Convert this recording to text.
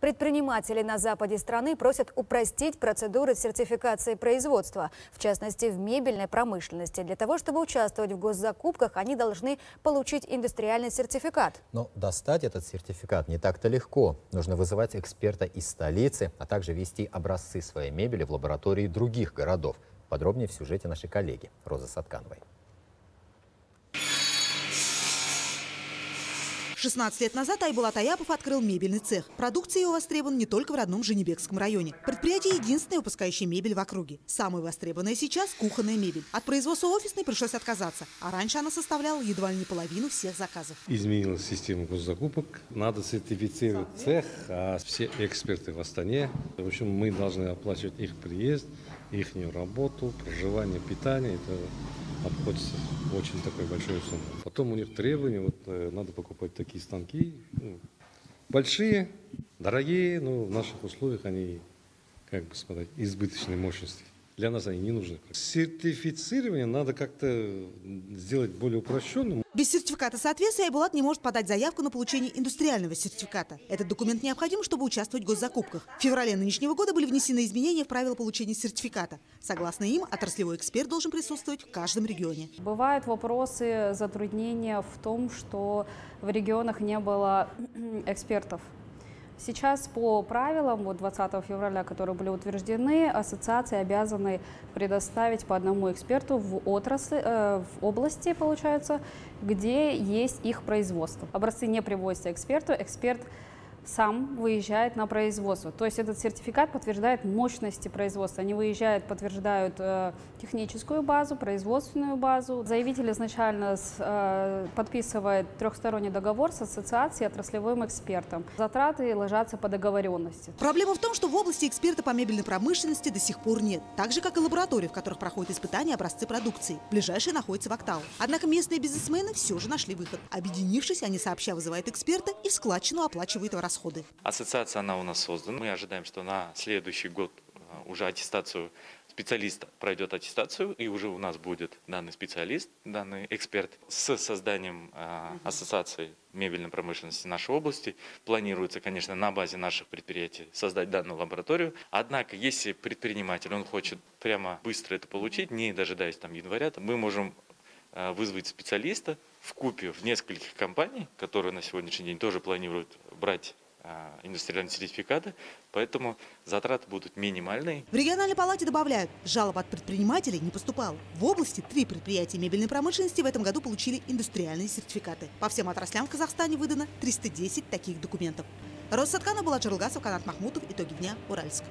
Предприниматели на западе страны просят упростить процедуры сертификации производства, в частности в мебельной промышленности. Для того, чтобы участвовать в госзакупках, они должны получить индустриальный сертификат. Но достать этот сертификат не так-то легко. Нужно вызывать эксперта из столицы, а также вести образцы своей мебели в лаборатории других городов. Подробнее в сюжете нашей коллеги Розы Саткановой. 16 лет назад Айбулат Аяпов открыл мебельный цех. Продукция его востребована не только в родном Женебекском районе. Предприятие единственное, выпускающее мебель в округе. Самая востребованная сейчас – кухонная мебель. От производства офисной пришлось отказаться, а раньше она составляла едва ли не половину всех заказов. Изменилась система госзакупок. Надо сертифицировать цех, а все эксперты в Астане. В общем, мы должны оплачивать их приезд, их работу, проживание, питание. Это обходится очень такой большой суммой. Потом у них требования, вот э, надо покупать такие станки, ну, большие, дорогие, но в наших условиях они, как бы сказать, избыточной мощности. Для нас они не нужны. Сертифицирование надо как-то сделать более упрощенным. Без сертификата соответствия Айбулат не может подать заявку на получение индустриального сертификата. Этот документ необходим, чтобы участвовать в госзакупках. В феврале нынешнего года были внесены изменения в правила получения сертификата. Согласно им, отраслевой эксперт должен присутствовать в каждом регионе. Бывают вопросы, затруднения в том, что в регионах не было экспертов Сейчас по правилам вот 20 февраля, которые были утверждены, ассоциации обязаны предоставить по одному эксперту в отрасли, э, в области, получается, где есть их производство. Образцы не приводятся эксперту, эксперт сам выезжает на производство. То есть этот сертификат подтверждает мощности производства. Они выезжают, подтверждают э, техническую базу, производственную базу. Заявитель изначально с, э, подписывает трехсторонний договор с ассоциацией отраслевым экспертом. Затраты ложатся по договоренности. Проблема в том, что в области эксперта по мебельной промышленности до сих пор нет. Так же, как и лаборатории, в которых проходят испытания образцы продукции. Ближайшая находится в Актау. Однако местные бизнесмены все же нашли выход. Объединившись, они сообща вызывают эксперта и в складчину оплачивают его расходы расходы. Ассоциация, она у нас создана. Мы ожидаем, что на следующий год э, уже аттестацию специалист пройдет аттестацию, и уже у нас будет данный специалист, данный эксперт. С созданием э, ассоциации мебельной промышленности нашей области планируется, конечно, на базе наших предприятий создать данную лабораторию. Однако, если предприниматель, он хочет прямо быстро это получить, не дожидаясь там января, мы можем э, вызвать специалиста в купе в нескольких компаний, которые на сегодняшний день тоже планируют брать индустриальные сертификаты, поэтому затраты будут минимальные. В региональной палате добавляют, жалоб от предпринимателей не поступало. В области три предприятия мебельной промышленности в этом году получили индустриальные сертификаты. По всем отраслям в Казахстане выдано 310 таких документов. Россаткана была Джарылгасов, Канат Махмутов. Итоги дня. Уральск.